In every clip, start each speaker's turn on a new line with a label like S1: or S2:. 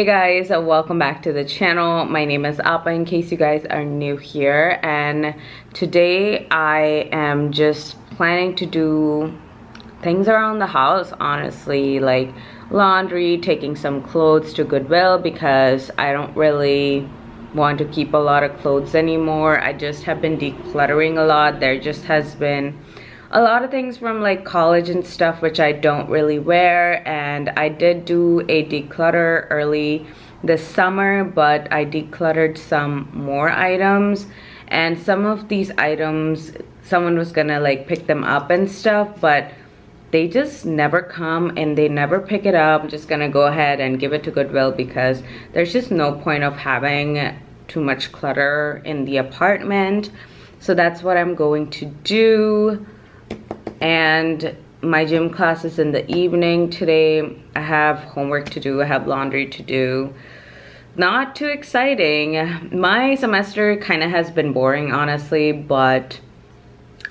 S1: Hey guys, uh, welcome back to the channel. My name is Apa in case you guys are new here and today I am just planning to do things around the house honestly like laundry, taking some clothes to Goodwill because I don't really want to keep a lot of clothes anymore. I just have been decluttering a lot. There just has been a lot of things from like college and stuff which I don't really wear and I did do a declutter early this summer but I decluttered some more items and some of these items someone was gonna like pick them up and stuff but they just never come and they never pick it up. I'm just gonna go ahead and give it to Goodwill because there's just no point of having too much clutter in the apartment. So that's what I'm going to do and my gym class is in the evening today. I have homework to do, I have laundry to do. Not too exciting. My semester kind of has been boring, honestly, but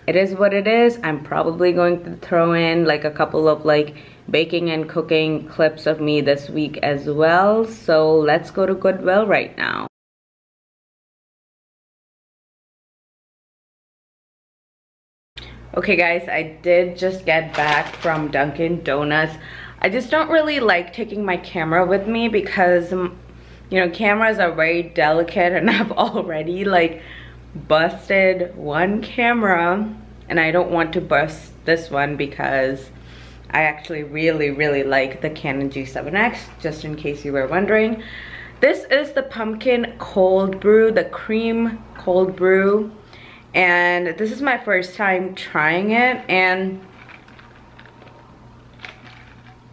S1: it is what it is. I'm probably going to throw in like a couple of like baking and cooking clips of me this week as well. So let's go to Goodwill right now. Okay guys, I did just get back from Dunkin' Donuts. I just don't really like taking my camera with me because, um, you know, cameras are very delicate and I've already like busted one camera and I don't want to bust this one because I actually really, really like the Canon G7X, just in case you were wondering. This is the pumpkin cold brew, the cream cold brew and this is my first time trying it and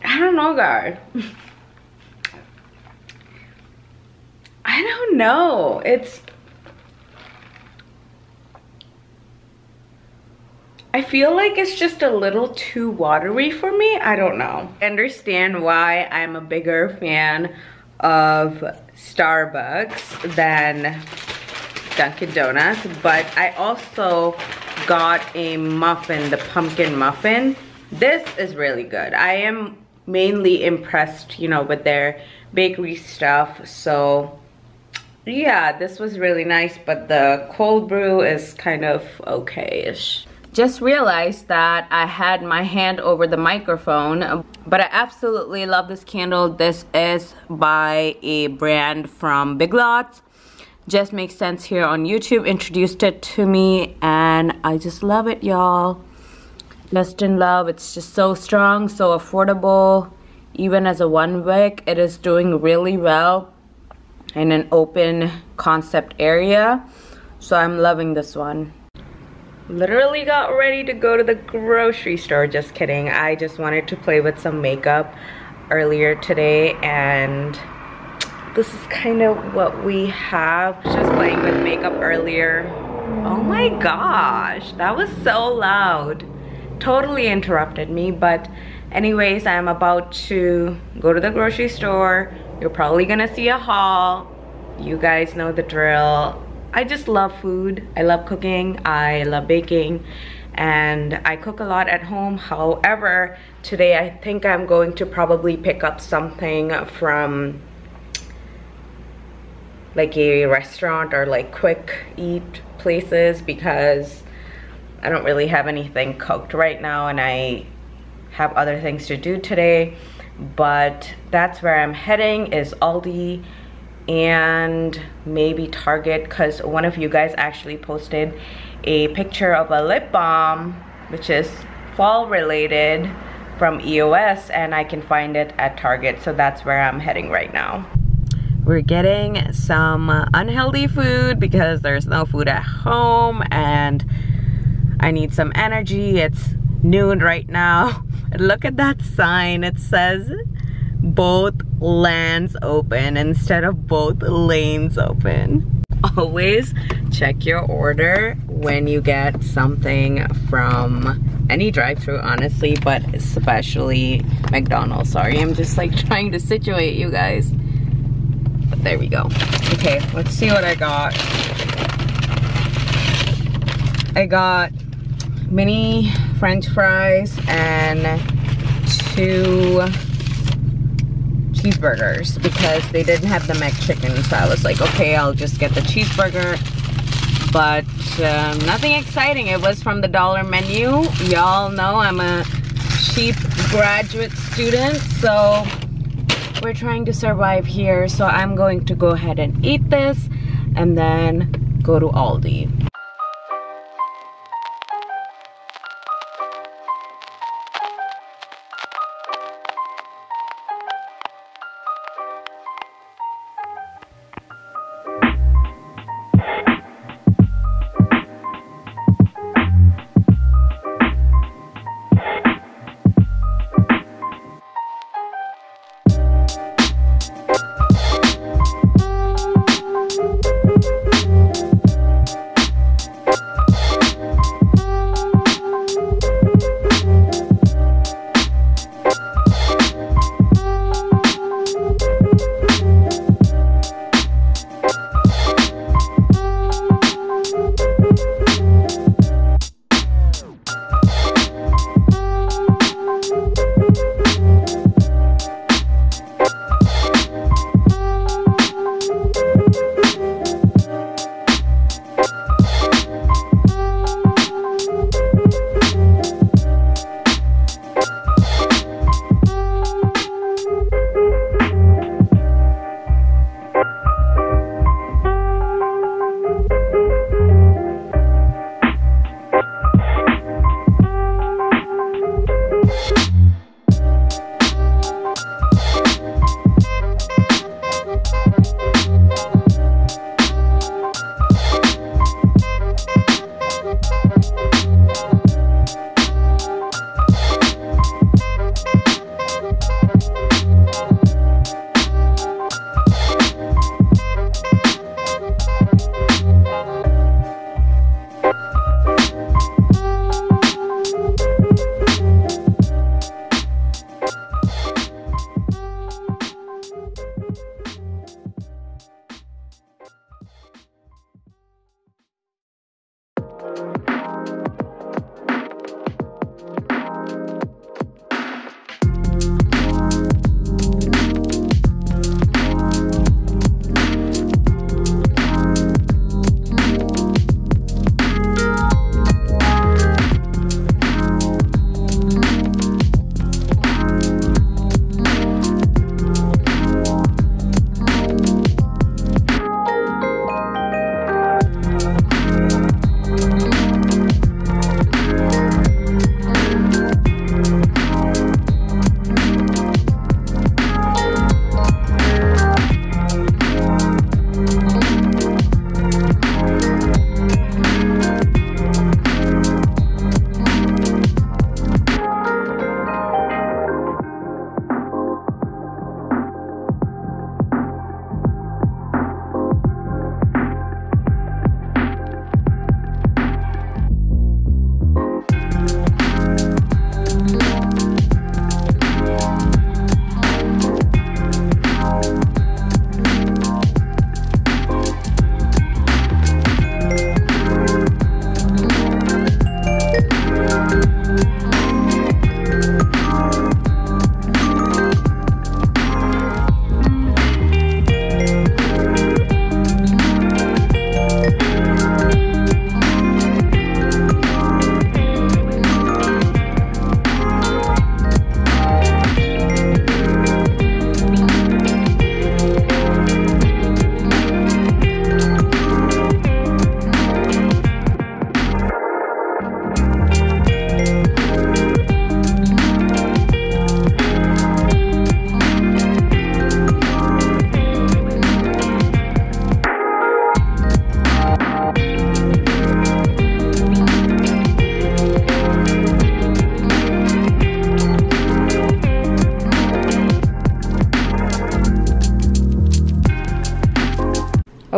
S1: I don't know guys I don't know. It's I feel like it's just a little too watery for me. I don't know. I understand why I'm a bigger fan of Starbucks than Dunkin' Donuts, but I also got a muffin, the pumpkin muffin. This is really good. I am mainly impressed, you know, with their bakery stuff. So yeah, this was really nice, but the cold brew is kind of okay-ish. Just realized that I had my hand over the microphone, but I absolutely love this candle. This is by a brand from Big Lots just makes sense here on YouTube introduced it to me and I just love it y'all. Just in love it's just so strong so affordable. Even as a one wick it is doing really well in an open concept area so I'm loving this one. Literally got ready to go to the grocery store just kidding. I just wanted to play with some makeup earlier today and this is kind of what we have. Just playing with makeup earlier. Oh my gosh that was so loud. Totally interrupted me but anyways i'm about to go to the grocery store. You're probably gonna see a haul. You guys know the drill. I just love food. I love cooking. I love baking. And I cook a lot at home. However, today I think I'm going to probably pick up something from like a restaurant or like quick eat places because I don't really have anything cooked right now and I have other things to do today. But that's where I'm heading is Aldi and maybe Target because one of you guys actually posted a picture of a lip balm which is fall related from EOS and I can find it at Target. So that's where I'm heading right now we're getting some unhealthy food because there's no food at home and I need some energy. It's noon right now. Look at that sign. It says both lands open instead of both lanes open. Always check your order when you get something from any drive-through honestly but especially McDonald's sorry I'm just like trying to situate you guys but there we go. Okay, let's see what I got. I got mini french fries and two cheeseburgers because they didn't have the McChicken. So I was like, okay, I'll just get the cheeseburger. But um, nothing exciting. It was from the dollar menu. Y'all know I'm a cheap graduate student, so we're trying to survive here. So I'm going to go ahead and eat this and then go to Aldi.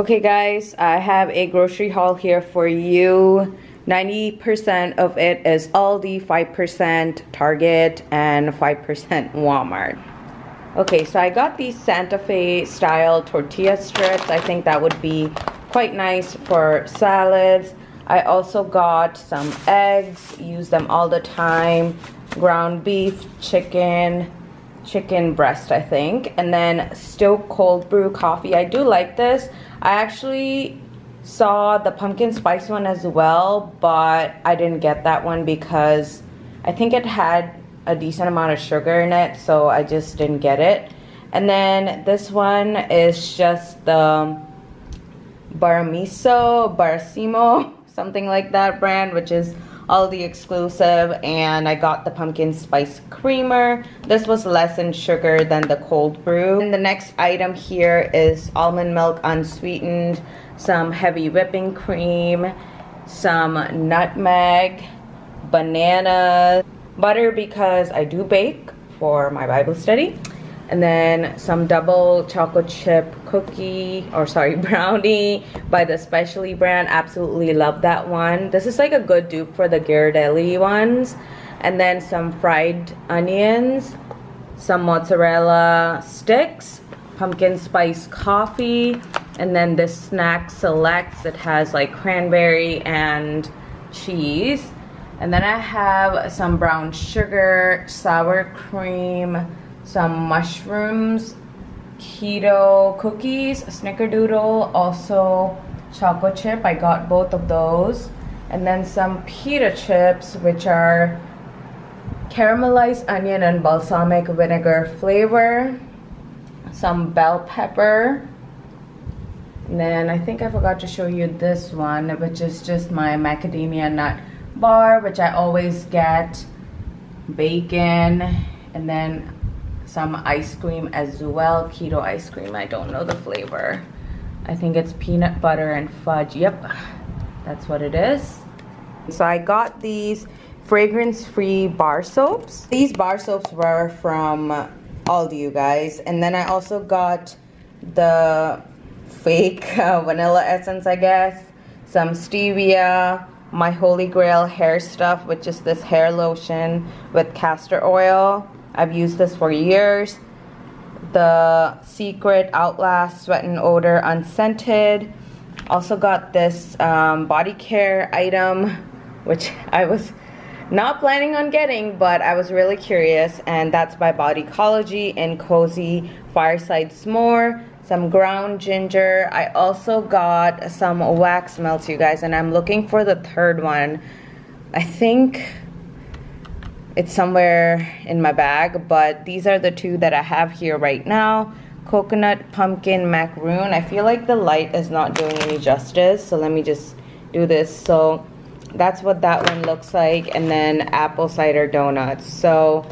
S1: Okay guys, I have a grocery haul here for you. 90% of it is Aldi, 5% Target, and 5% Walmart. Okay, so I got these Santa Fe style tortilla strips. I think that would be quite nice for salads. I also got some eggs, use them all the time. Ground beef, chicken, chicken breast, I think. And then still cold brew coffee. I do like this. I actually saw the pumpkin spice one as well, but I didn't get that one because I think it had a decent amount of sugar in it, so I just didn't get it. And then this one is just the Baramiso, Barasimo, something like that brand, which is Aldi exclusive. And I got the pumpkin spice creamer. This was less in sugar than the cold brew. And the next item here is almond milk unsweetened, some heavy whipping cream, some nutmeg, banana, butter because I do bake for my Bible study and then some double chocolate chip cookie or sorry brownie by the specially brand. Absolutely love that one. This is like a good dupe for the Ghirardelli ones. And then some fried onions some mozzarella sticks pumpkin spice coffee and then this snack selects. It has like cranberry and cheese. And then I have some brown sugar sour cream some mushrooms, keto cookies, snickerdoodle, also chocolate chip. I got both of those. And then some pita chips, which are caramelized onion and balsamic vinegar flavor. Some bell pepper. And then I think I forgot to show you this one, which is just my macadamia nut bar, which I always get. Bacon. And then some ice cream as well. Keto ice cream i don't know the flavor. I think it's peanut butter and fudge. Yep that's what it is. So i got these fragrance free bar soaps. These bar soaps were from aldi you guys. And then i also got the fake uh, vanilla essence i guess. Some stevia my holy grail hair stuff which is this hair lotion with castor oil I've used this for years. The Secret Outlast Sweat and Odor Unscented. Also got this um, body care item, which I was not planning on getting, but I was really curious, and that's by Bodycology and Cozy Fireside S'more. Some ground ginger. I also got some wax melts, you guys, and I'm looking for the third one. I think it's somewhere in my bag, but these are the two that I have here right now. Coconut Pumpkin Macaroon. I feel like the light is not doing any justice, so let me just do this. So that's what that one looks like. And then apple cider donuts. So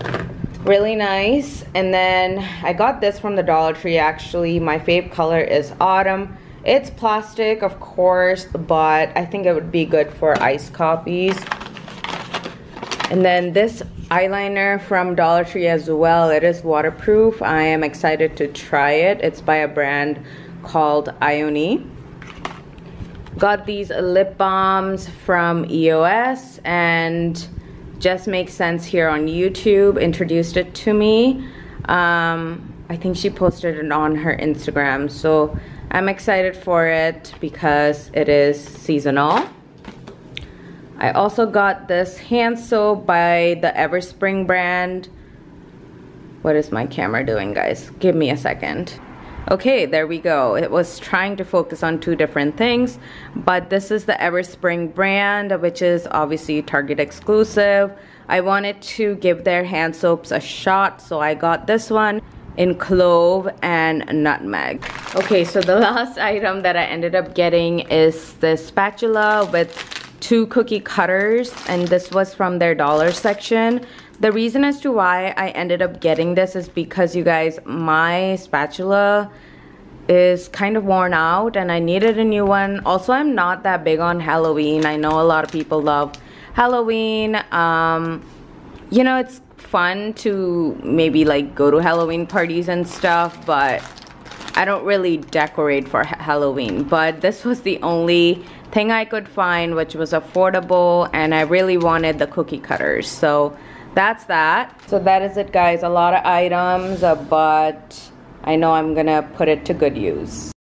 S1: really nice. And then I got this from the Dollar Tree actually. My fave color is autumn. It's plastic, of course, but I think it would be good for iced coffees. And then this eyeliner from Dollar Tree as well. It is waterproof. I am excited to try it. It's by a brand called Ioni. Got these lip balms from EOS and just makes sense here on YouTube. Introduced it to me. Um, I think she posted it on her Instagram. So I'm excited for it because it is seasonal. I also got this hand soap by the Everspring brand. What is my camera doing, guys? Give me a second. Okay, there we go. It was trying to focus on two different things, but this is the Everspring brand, which is obviously Target exclusive. I wanted to give their hand soaps a shot, so I got this one in clove and nutmeg. Okay, so the last item that I ended up getting is this spatula with two cookie cutters and this was from their dollar section. The reason as to why I ended up getting this is because you guys, my spatula is kind of worn out and I needed a new one. Also, I'm not that big on Halloween. I know a lot of people love Halloween. Um, you know, it's fun to maybe like go to Halloween parties and stuff, but I don't really decorate for Halloween. But this was the only thing I could find which was affordable and I really wanted the cookie cutters so that's that so that is it guys a lot of items uh, but I know I'm gonna put it to good use